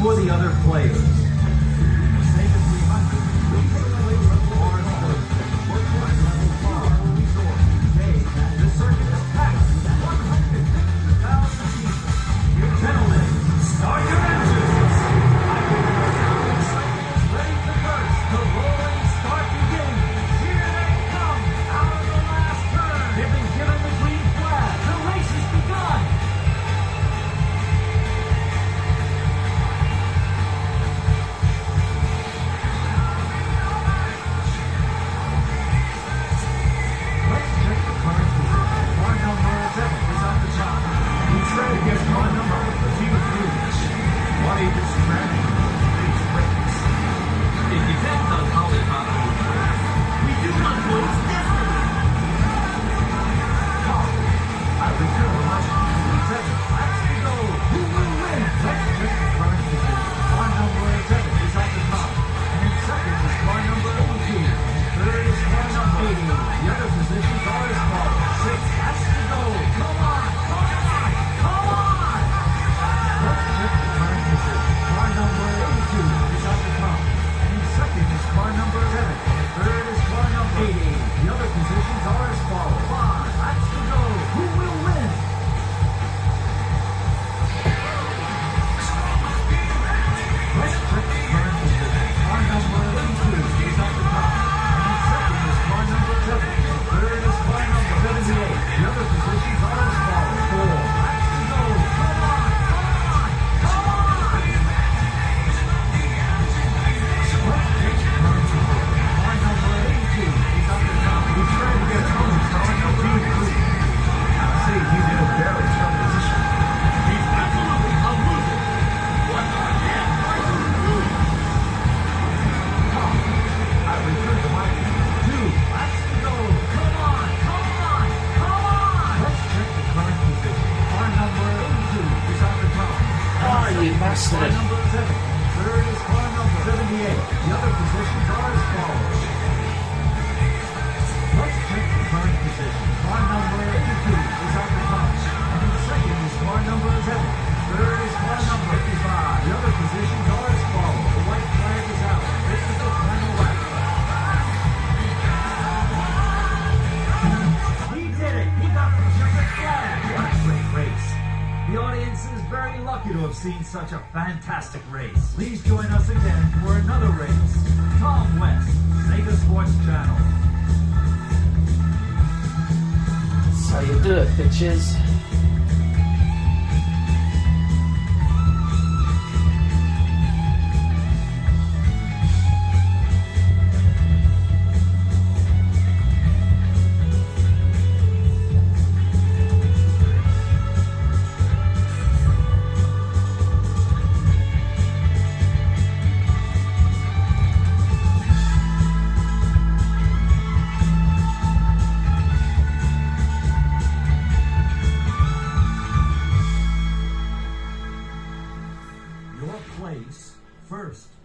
for the other players. absolutely massive. number seven. Third is car number 78. The other position are as follows. very lucky to have seen such a fantastic race. Please join us again for another race. Tom West, Sega Sports Channel. That's how you do it, bitches. first.